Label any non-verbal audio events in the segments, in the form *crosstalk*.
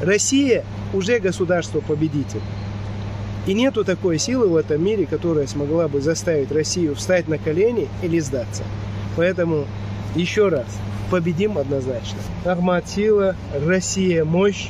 Россия уже государство-победитель. И нету такой силы в этом мире, которая смогла бы заставить Россию встать на колени или сдаться. Поэтому еще раз, победим однозначно. Ахмат сила, Россия мощь,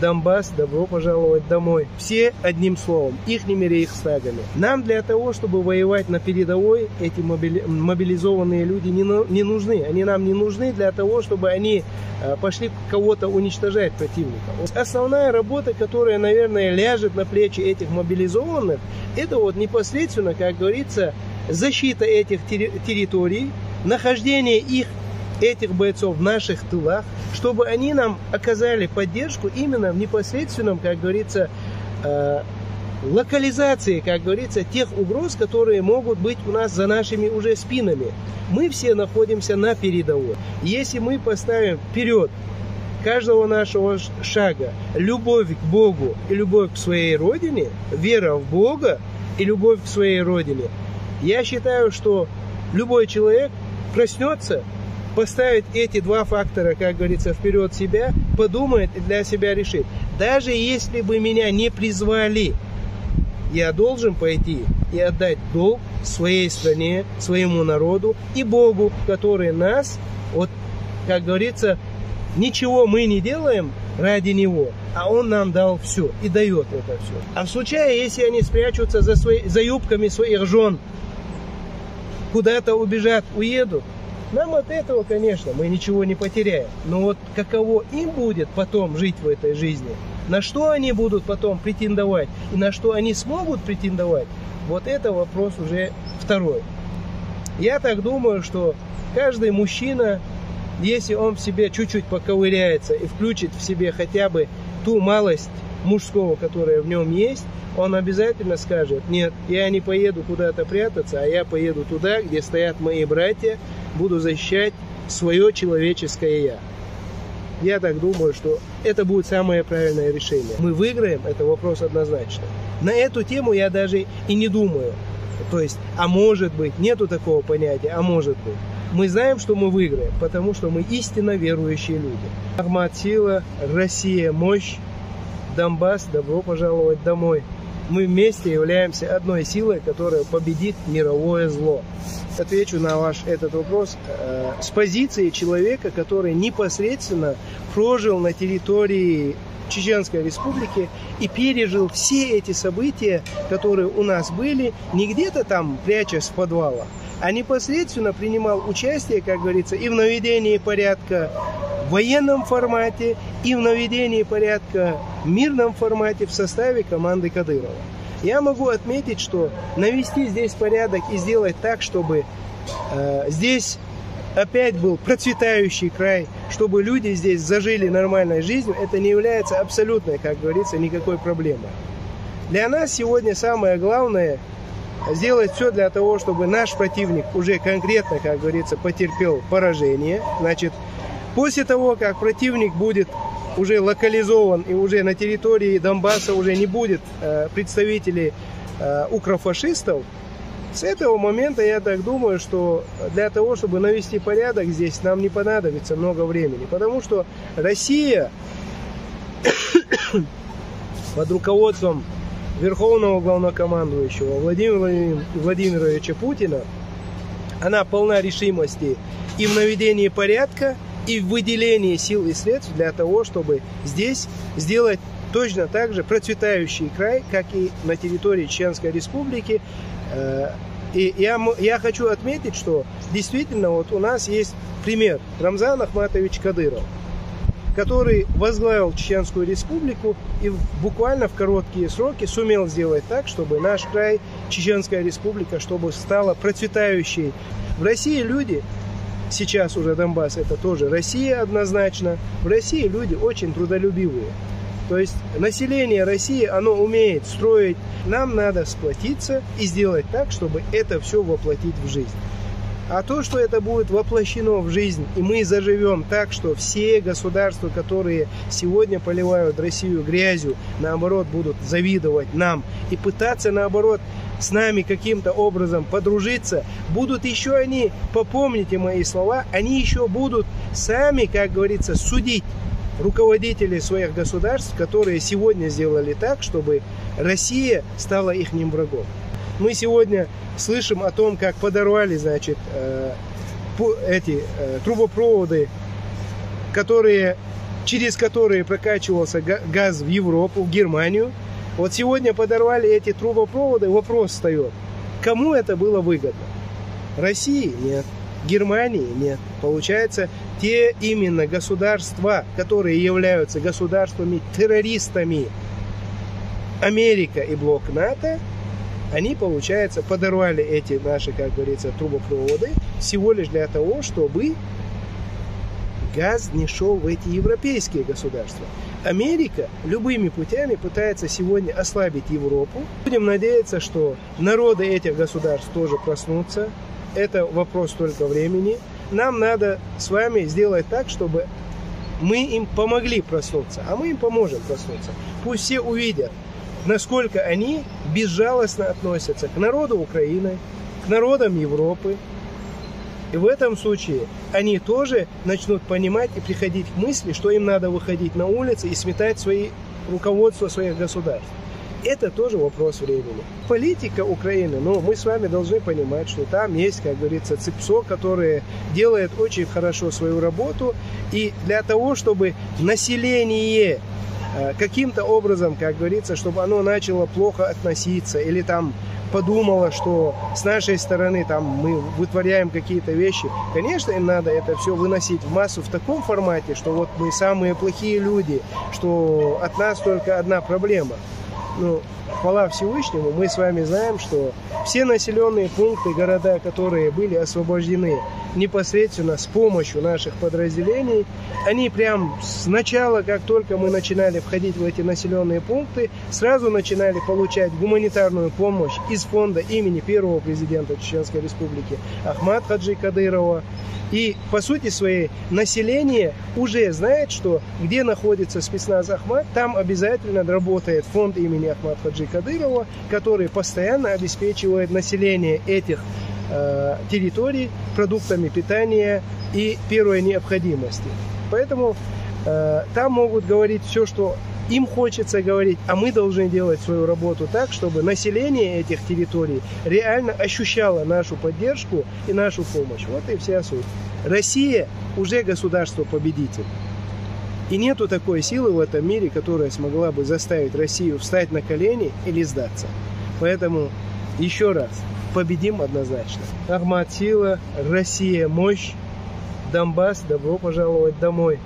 Донбасс, добро пожаловать домой. Все одним словом, ихними рейхстагами. Нам для того, чтобы воевать на передовой, эти мобили... мобилизованные люди не, не нужны. Они нам не нужны для того, чтобы они э, пошли кого-то уничтожать противника. Основная работа, которая, наверное, ляжет на плечи этих мобилизованных, это вот непосредственно, как говорится, защита этих территорий, нахождение их этих бойцов в наших тылах, чтобы они нам оказали поддержку именно в непосредственном, как говорится, э, локализации, как говорится, тех угроз, которые могут быть у нас за нашими уже спинами. Мы все находимся на передовой. Если мы поставим вперед каждого нашего шага любовь к Богу и любовь к своей родине, вера в Бога и любовь к своей родине, я считаю, что любой человек проснется поставить эти два фактора, как говорится, вперед себя, подумает и для себя решит. Даже если бы меня не призвали, я должен пойти и отдать долг своей стране, своему народу и Богу, который нас, вот, как говорится, ничего мы не делаем ради Него, а Он нам дал все и дает это все. А в случае, если они спрячутся за, свои, за юбками своих жен, куда-то убежат, уедут, нам от этого, конечно, мы ничего не потеряем. Но вот каково им будет потом жить в этой жизни, на что они будут потом претендовать и на что они смогут претендовать, вот это вопрос уже второй. Я так думаю, что каждый мужчина, если он в себе чуть-чуть поковыряется и включит в себе хотя бы ту малость мужского, которая в нем есть, он обязательно скажет, нет, я не поеду куда-то прятаться, а я поеду туда, где стоят мои братья, буду защищать свое человеческое «я». Я так думаю, что это будет самое правильное решение. Мы выиграем, это вопрос однозначно. На эту тему я даже и не думаю. То есть, а может быть, нету такого понятия, а может быть. Мы знаем, что мы выиграем, потому что мы истинно верующие люди. Ахмат сила, Россия мощь, Донбасс, добро пожаловать домой. Мы вместе являемся одной силой, которая победит мировое зло. Отвечу на ваш этот вопрос э, с позиции человека, который непосредственно прожил на территории Чеченской Республики и пережил все эти события, которые у нас были, не где-то там прячась в подвалах, а непосредственно принимал участие, как говорится, и в наведении порядка в военном формате, и в наведении порядка в мирном формате в составе команды Кадырова. Я могу отметить, что навести здесь порядок и сделать так, чтобы э, здесь опять был процветающий край, чтобы люди здесь зажили нормальной жизнью, это не является абсолютной, как говорится, никакой проблемой. Для нас сегодня самое главное сделать все для того, чтобы наш противник уже конкретно, как говорится, потерпел поражение. Значит, после того, как противник будет уже локализован и уже на территории Донбасса уже не будет э, представителей э, укрофашистов, с этого момента я так думаю, что для того, чтобы навести порядок здесь, нам не понадобится много времени. Потому что Россия *coughs* под руководством Верховного Главнокомандующего Владимира Владимировича Путина, она полна решимости и в наведении порядка, и в выделении сил и средств для того, чтобы здесь сделать точно так же процветающий край, как и на территории Чеченской Республики. Э, и я, я хочу отметить, что действительно вот у нас есть пример Рамзан Ахматович Кадыров, который возглавил Чеченскую Республику и буквально в короткие сроки сумел сделать так, чтобы наш край, Чеченская Республика, чтобы стала процветающей. В России люди сейчас уже Донбасс это тоже Россия однозначно. В России люди очень трудолюбивые. То есть население России, оно умеет строить. Нам надо сплотиться и сделать так, чтобы это все воплотить в жизнь. А то, что это будет воплощено в жизнь, и мы заживем так, что все государства, которые сегодня поливают Россию грязью, наоборот, будут завидовать нам и пытаться, наоборот, с нами каким-то образом подружиться, будут еще они, попомните мои слова, они еще будут сами, как говорится, судить руководителей своих государств, которые сегодня сделали так, чтобы Россия стала их врагом. Мы сегодня слышим о том, как подорвали, значит, э, эти э, трубопроводы, которые, через которые прокачивался газ в Европу, в Германию. Вот сегодня подорвали эти трубопроводы, вопрос встает, кому это было выгодно? России? Нет. Германии? Нет. Получается, те именно государства, которые являются государствами-террористами, Америка и блок НАТО, они, получается, подорвали эти наши, как говорится, трубопроводы всего лишь для того, чтобы газ не шел в эти европейские государства. Америка любыми путями пытается сегодня ослабить Европу. Будем надеяться, что народы этих государств тоже проснутся. Это вопрос только времени. Нам надо с вами сделать так, чтобы мы им помогли проснуться, а мы им поможем проснуться. Пусть все увидят, насколько они безжалостно относятся к народу Украины, к народам Европы. И в этом случае они тоже начнут понимать и приходить к мысли, что им надо выходить на улицы и сметать свои руководства своих государств. Это тоже вопрос времени. Политика Украины, ну, мы с вами должны понимать, что там есть, как говорится, ЦИПСО, которое делает очень хорошо свою работу. И для того, чтобы население каким-то образом, как говорится, чтобы оно начало плохо относиться или там подумало, что с нашей стороны там мы вытворяем какие-то вещи, конечно, им надо это все выносить в массу в таком формате, что вот мы самые плохие люди, что от нас только одна проблема. Ну, хвала Всевышнему, мы с вами знаем, что все населенные пункты, города, которые были освобождены непосредственно с помощью наших подразделений, они прям сначала, как только мы начинали входить в эти населенные пункты, сразу начинали получать гуманитарную помощь из фонда имени первого президента Чеченской Республики Ахмад Хаджи Кадырова. И по сути своей население уже знает, что где находится спецназ Ахмад, там обязательно работает фонд имени Ахмад Хаджи Кадырова, который постоянно обеспечивает население этих территорий продуктами питания и первой необходимости. Поэтому э, там могут говорить все, что им хочется говорить, а мы должны делать свою работу так, чтобы население этих территорий реально ощущало нашу поддержку и нашу помощь. Вот и вся суть. Россия уже государство-победитель. И нету такой силы в этом мире, которая смогла бы заставить Россию встать на колени или сдаться. Поэтому еще раз, победим однозначно. Ахмат сила, Россия мощь, Донбасс, добро пожаловать домой.